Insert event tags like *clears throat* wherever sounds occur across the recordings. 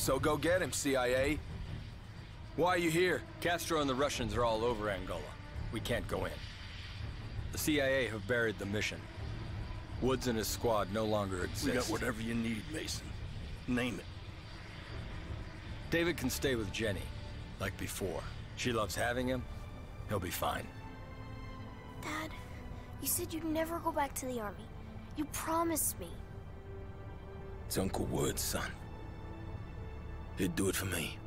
So go get him, CIA. Why are you here? Castro and the Russians are all over Angola. We can't go in. The CIA have buried the mission. Woods and his squad no longer exist. We got whatever you need, Mason. Name it. David can stay with Jenny, like before. She loves having him. He'll be fine. Dad, you said you'd never go back to the army. You promised me. It's Uncle Woods, son. He'd do it for me.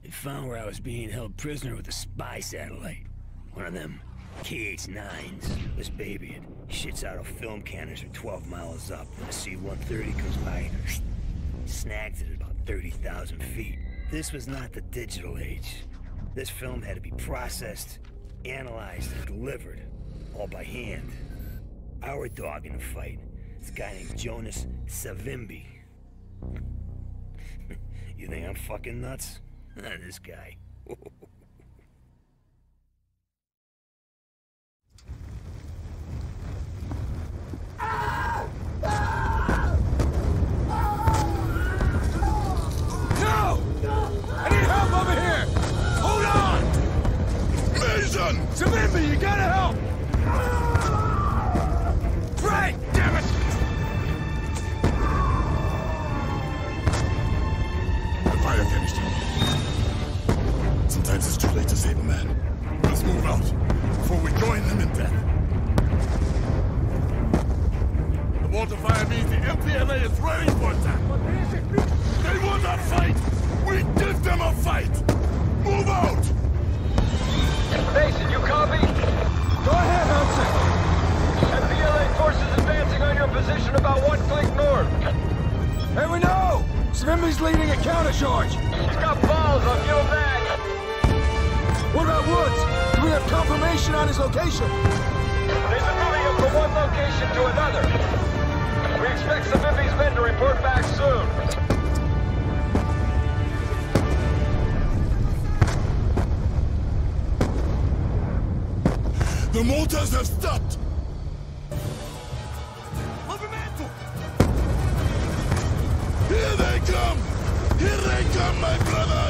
They found where I was being held prisoner with a spy satellite. One of them KH-9s. This baby, it shits out a film canister 12 miles up. Then a C-130 comes by and snags it at about 30,000 feet. This was not the digital age. This film had to be processed, analyzed, and delivered. All by hand. Our dog in the fight. This guy named Jonas Savimbi. *laughs* you think I'm fucking nuts? *laughs* this guy. *laughs* No! I need help over here! Hold on! Mason! You gotta help! Frank, damn it! The fire finished. Sometimes it's too late to save a man. Let's move out before we join them in death. The mortar fire means the MPLA is ready for attack. They will not fight! We give them a fight! Move out! Mason, you copy? Go ahead, Hudson! MPLA forces advancing on your position about one click north. Hey, we know! Savimbi's leading a countercharge! He's got balls on your back. What about Woods? Do we have confirmation on his location? They've been moving him from one location to another. We expect Savimbi's men to report back soon. The mortars have stopped! Here they come! Here they come, my brothers!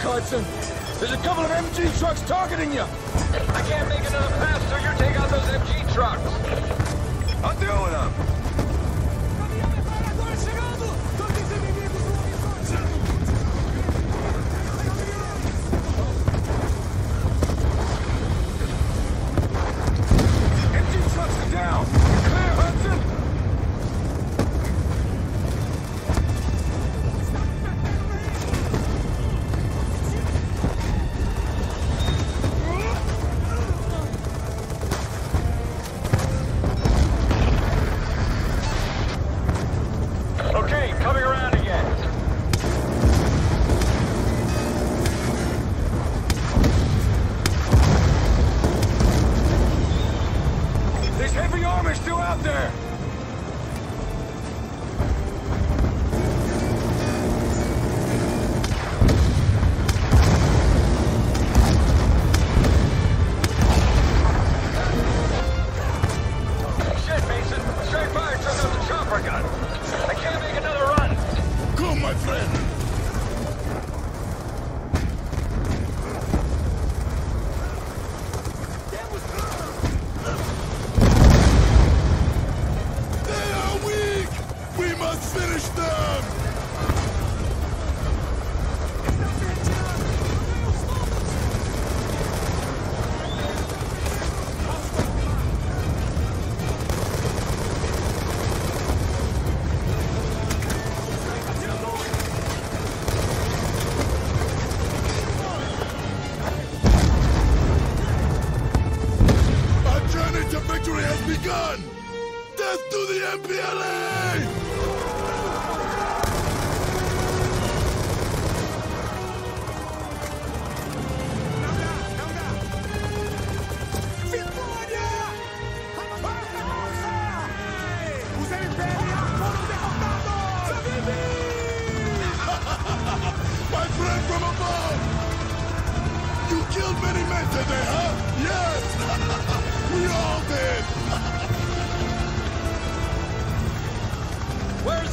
Hudson! There's a couple of MG trucks targeting you!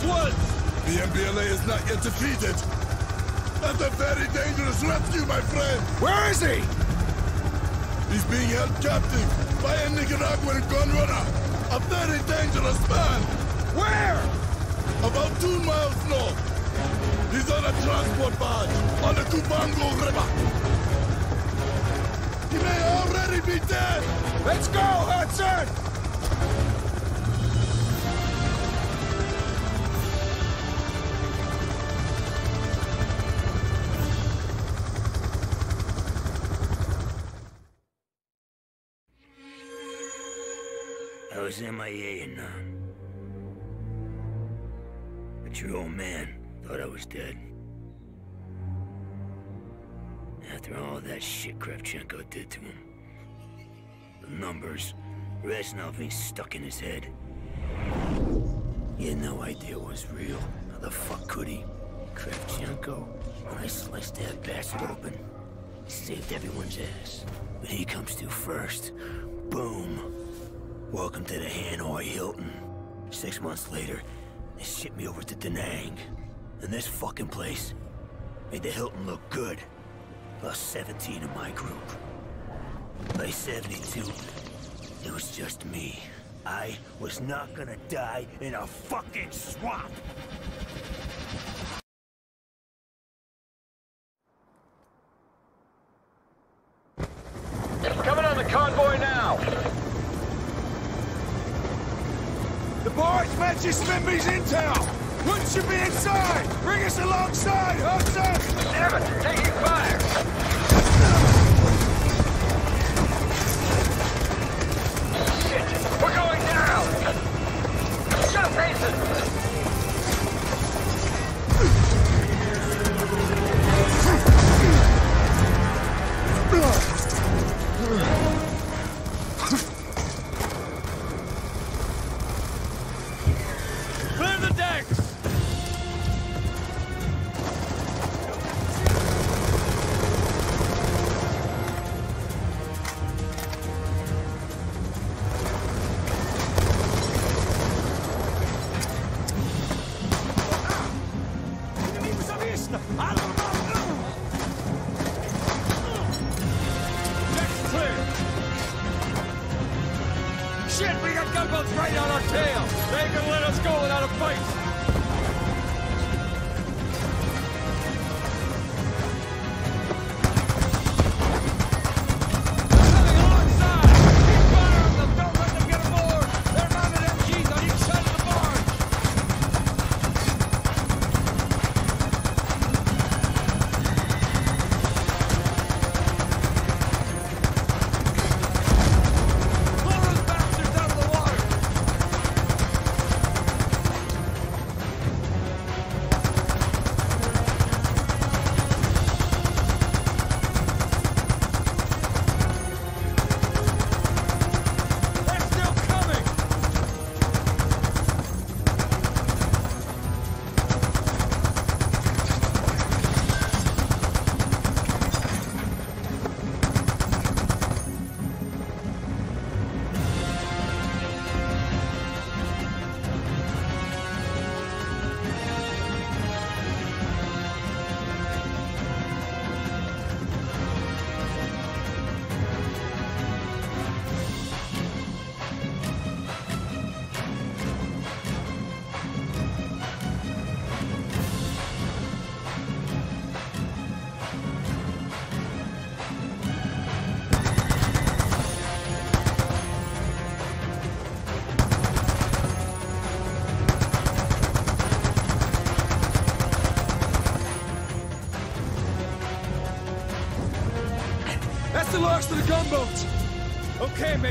Woods? The MPLA is not yet defeated. That's a very dangerous rescue, my friend. Where is he? He's being held captive by a Nicaraguan gun runner. A very dangerous man. Where? About two miles north. He's on a transport barge on the Cubango River. He may already be dead. Let's go, Hudson! Was MIA and uh, But your old man thought I was dead. After all that shit Kravchenko did to him. The numbers, Reznov ain't stuck in his head. He had no idea what was real. How the fuck could he? Kravchenko, when I sliced that bastard open, saved everyone's ass. But he comes to first. Boom. Welcome to the Hanoi Hilton. Six months later, they shipped me over to Da Nang. And this fucking place made the Hilton look good. Lost 17 in my group. By 72, it was just me. I was not gonna die in a fucking swamp! Coming on the convoy now. The your Smithy's intel! Wouldn't you be inside? Bring us alongside, Hudson! Damn it, taking fire.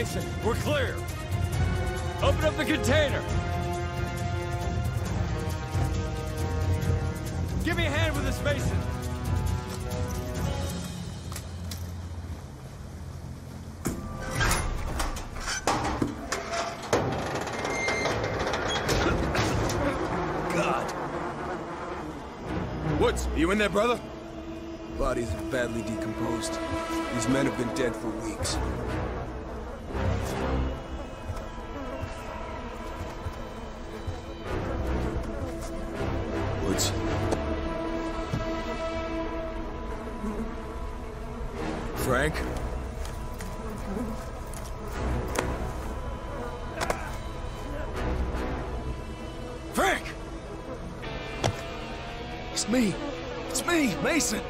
Mason, we're clear. Open up the container. Give me a hand with this, Mason. God. Woods, are you in there, brother? Bodies are badly decomposed. These men have been dead for weeks. Frank? Frank! It's me. It's me, Mason.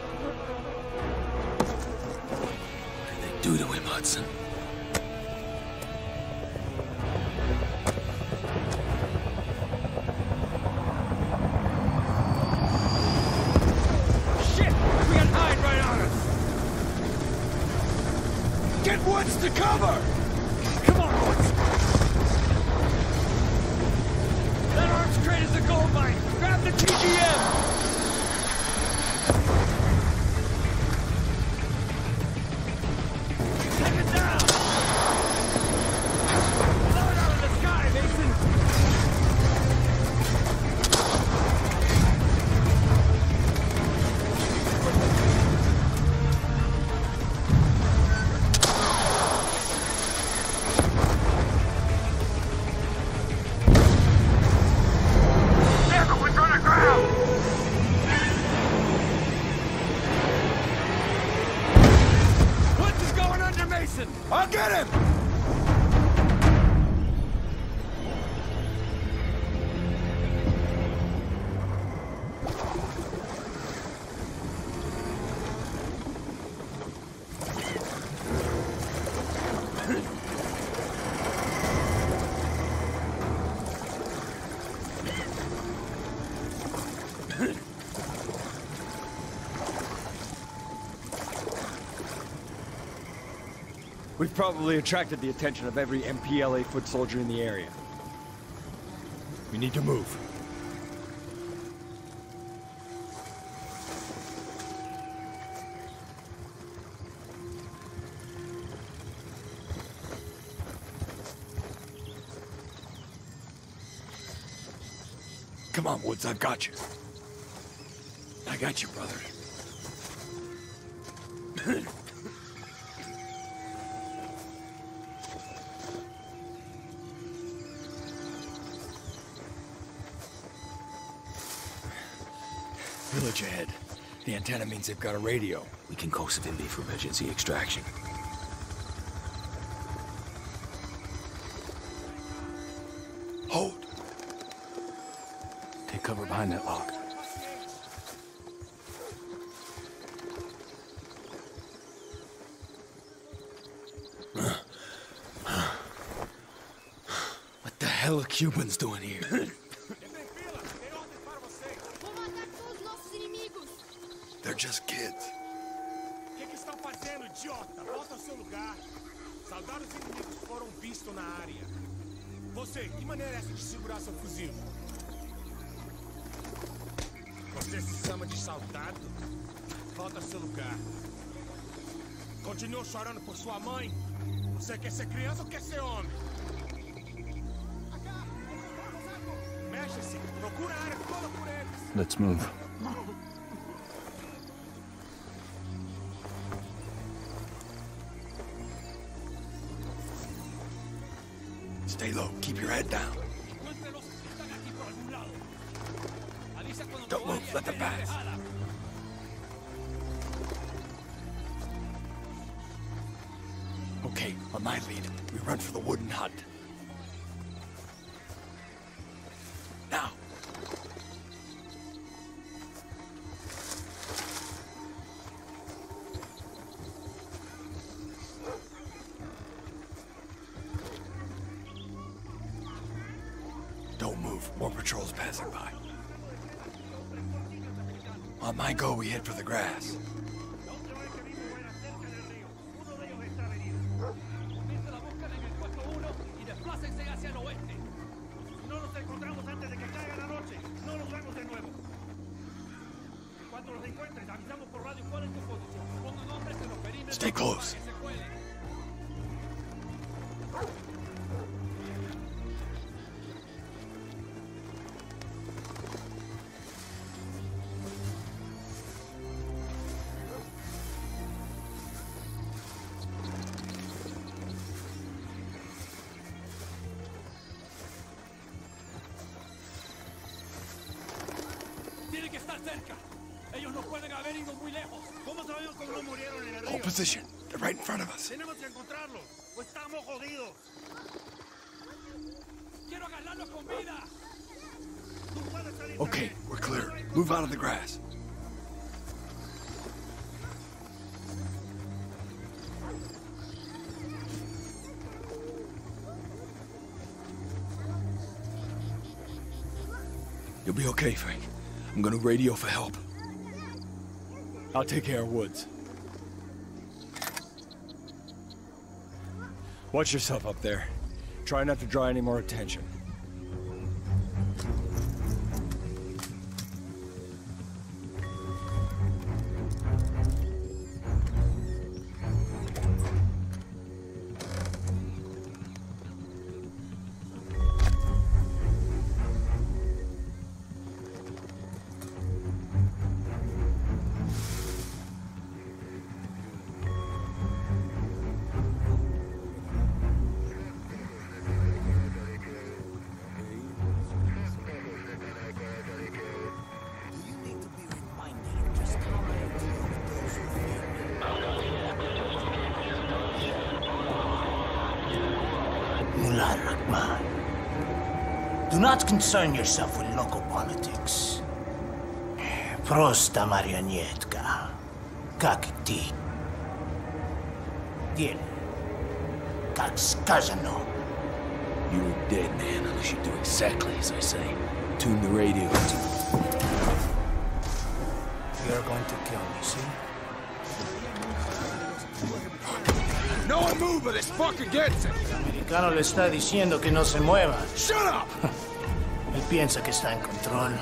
Probably attracted the attention of every MPLA foot soldier in the area. We need to move. Come on, Woods, I've got you. I got you, brother. *clears throat* Village ahead. The antenna means they've got a radio. We can call Savimbi for emergency extraction. Hold. Take cover behind that log. What the hell are Cubans doing here? *laughs* Soldados inimigos foram vistos na área. Você, que maneira é essa de segurar seu fuzil? Você se chama de soldado? Volta ao seu lugar. Continua chorando por sua mãe? Você quer ser criança ou quer ser homem? Let's move. Okay, on my lead, we run for the wooden hut. Cerca. Ellos no pueden haber ido muy lejos. ¿Cómo sabemos cómo no murieron en el río? position. They're right in front of us. Tenemos que encontrarlos. O estamos jodidos. Quiero agarrarlos con vida. Tú puedes salir Okay, we're clear. Move out of the grass. You'll be okay, Frank. I'm gonna radio for help. I'll take care of Woods. Watch yourself up there. Try not to draw any more attention. not concern yourself with local politics. Prosta marionetka. Как и ты. Делай. Как сказано. You're a dead man unless you do exactly as I say. Tune the radio. You're going to kill me, see? No one move or this fucker gets it! americano le está diciendo que no se mueva. Shut up! *laughs* Piensa que está en control,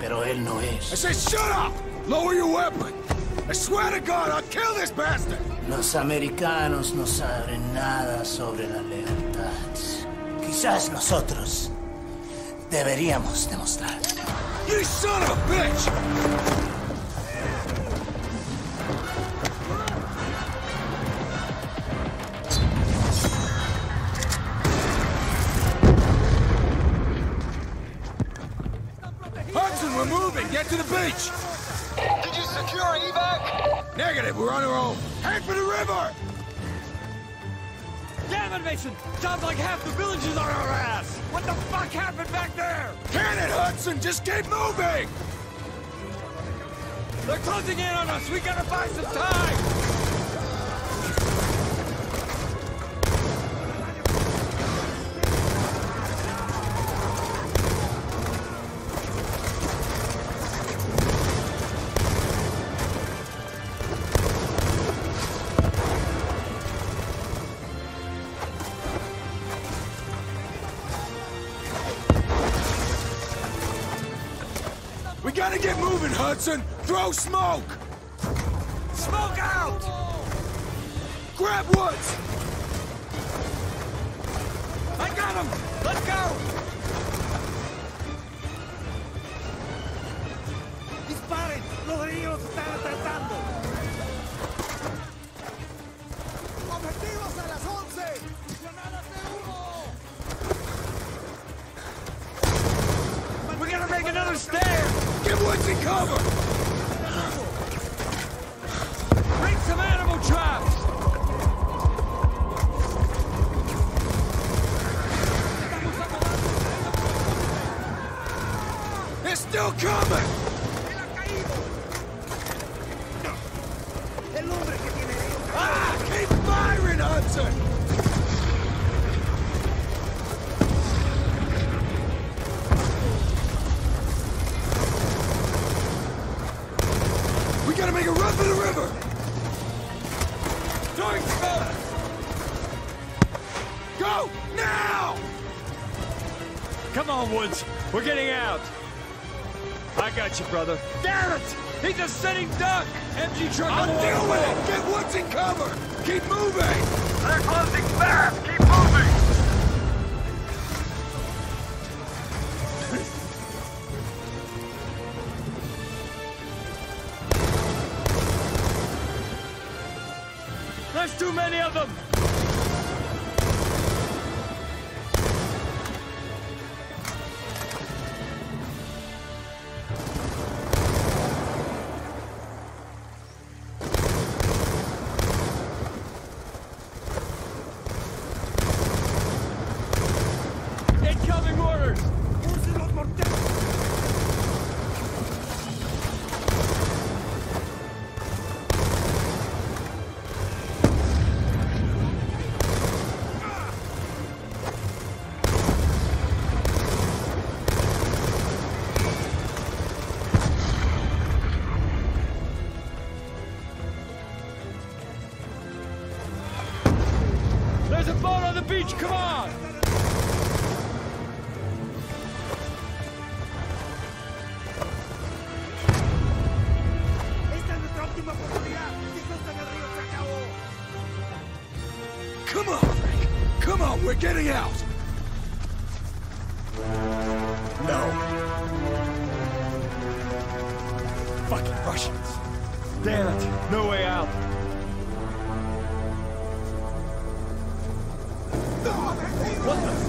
pero él no I es. say shut up! Lower your weapon! I swear to God, I'll kill this bastard! Los americanos no saben nada sobre la lealtad. Quizás nosotros deberíamos demostrar. You son of a bitch! Sounds like half the village is on our ass! What the fuck happened back there? Can it, Hudson! Just keep moving! They're closing in on us! We gotta buy some time! Hudson! Throw smoke! Smoke out! Grab Woods! We're getting out. I got you, brother. Damn it! He's a sitting duck! MG truck I'll on the way. deal with it! Get Woods in cover! Keep moving! They're closing fast! Keep moving! *laughs* There's too many of them! Come on, Frank! Come on, we're getting out! No. Fucking Russians. Damn it, no way out. You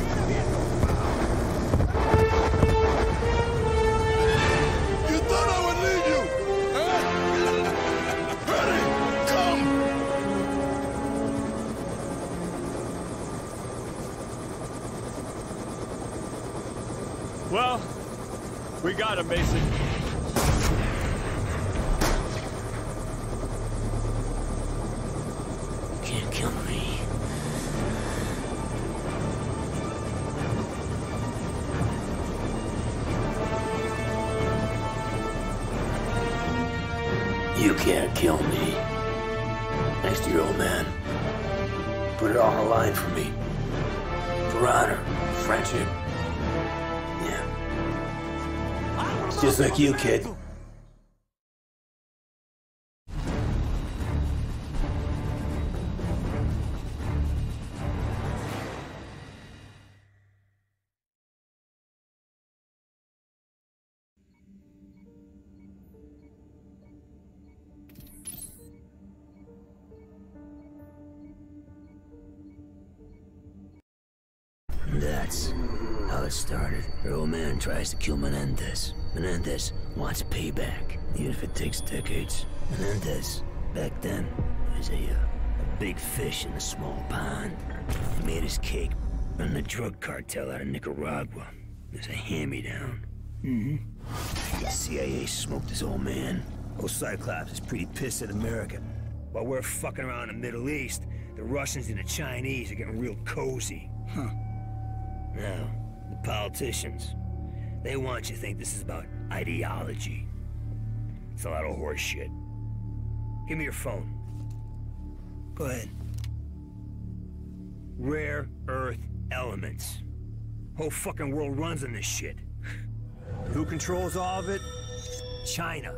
got him, Mason. Can't kill me. You can't kill me. Next to your old man. Put it all on the line for me. For honor, friendship. Just like you, kid. Tries to kill Menendez. Menendez wants payback, even if it takes decades. Menendez, back then, was a, uh, a big fish in a small pond. He made his cake, running the drug cartel out of Nicaragua. There's a hand-me-down. Mm-hmm. The CIA smoked his old man. Old Cyclops is pretty pissed at America. While we're fucking around in the Middle East, the Russians and the Chinese are getting real cozy. Huh. Now, the politicians, they want you to think this is about ideology. It's a lot of horse shit. Give me your phone. Go ahead. Rare earth elements. Whole fucking world runs on this shit. Who controls all of it? China.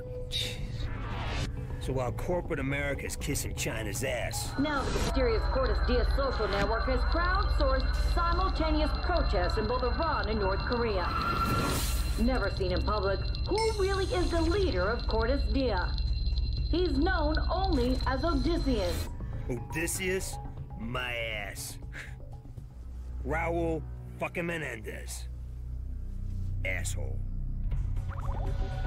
So while corporate America is kissing China's ass, Now the mysterious Cordis Die social network has crowdsourced simultaneous protests in both Iran and North Korea. Never seen in public, who really is the leader of Cordis Die? He's known only as Odysseus. Odysseus, my ass. *laughs* Raul fucking Menendez. Asshole.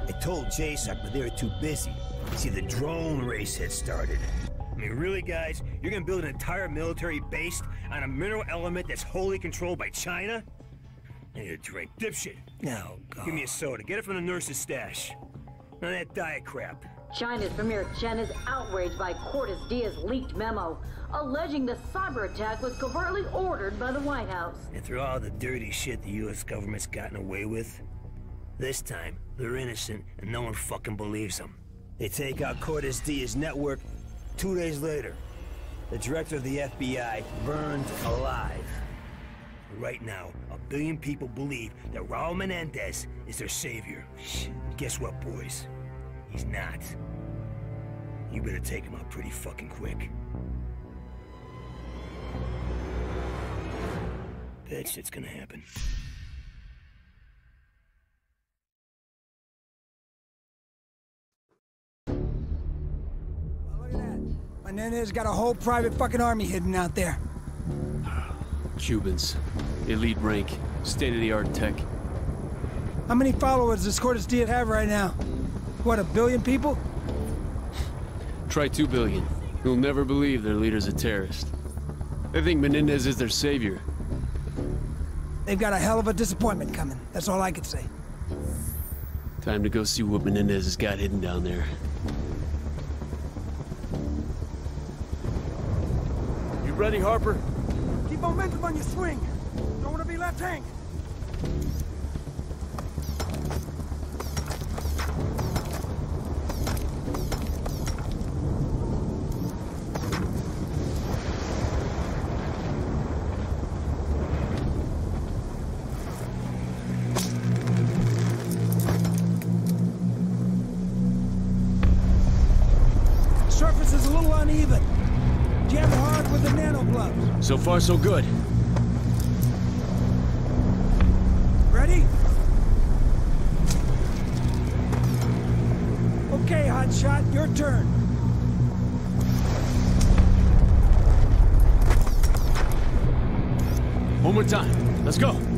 I told JSOC, but they were too busy. See, the drone race had started. I mean, really, guys? You're gonna build an entire military based on a mineral element that's wholly controlled by China? I need a drink. Dipshit. No, God. Give me a soda. Get it from the nurse's stash. None of that diet crap. China's Premier Chen is outraged by Cordis Die's leaked memo, alleging the cyber attack was covertly ordered by the White House. And through all the dirty shit the US government's gotten away with, this time they're innocent and no one fucking believes them. They take out Cordis Die network two days later. The director of the FBI burned alive. Right now, a billion people believe that Raul Menendez is their savior. Guess what, boys? He's not. You better take him out pretty fucking quick. That shit's gonna happen. Menendez got a whole private fucking army hidden out there. Cubans. Elite rank. State-of-the-art tech. How many followers does Cordis Die have right now? What, a billion people? Try two billion. You'll never believe their leader's a terrorist. They think Menendez is their savior. They've got a hell of a disappointment coming. That's all I can say. Time to go see what Menendez has got hidden down there. Ready, Harper? Keep momentum on your swing. Don't want to be left hanging. Surface is a little uneven. Hard with the. So far, so good. Ready? Okay, hotshot, your turn. One more time. Let's go.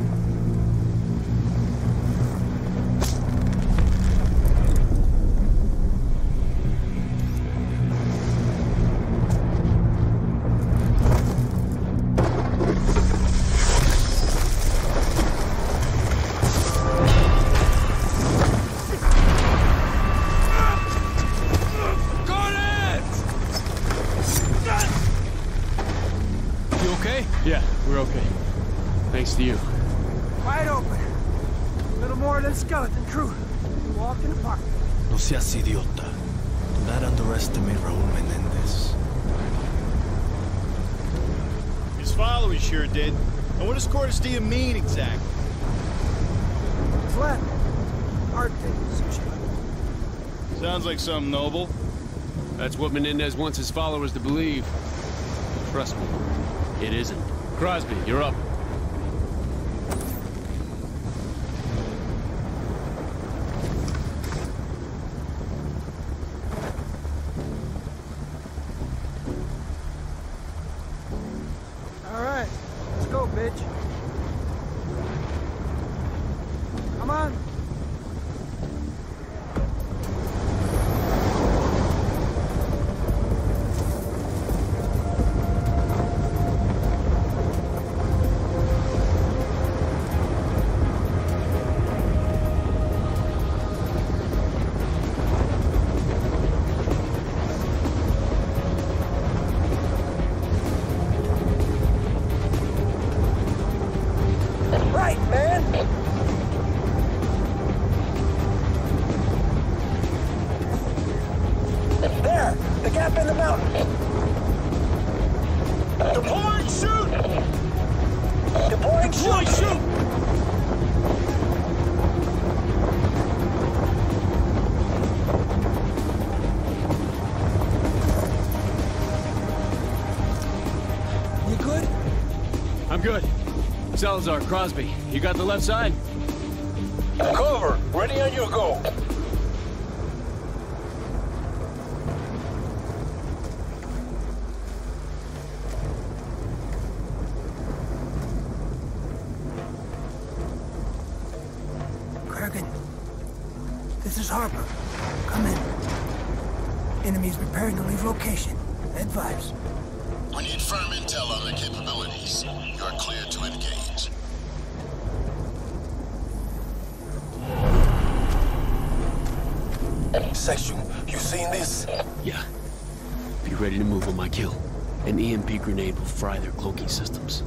No seas idiota. Do not underestimate Raul Menendez. His followers sure did. And what does Cordis Die mean exactly? It's Latin. Art thing, some. Sounds like something noble. That's what Menendez wants his followers to believe. Trust me, it isn't. Crosby, you're up. Salazar, Crosby, you got the left side? Cover. Ready on your go. Kraken, this is Harper. Come in. Enemies preparing to leave location. Advise. We need firm intel on their capabilities. You are clear to engage. Section, you seen this? Yeah. Be ready to move on my kill. An EMP grenade will fry their cloaking systems.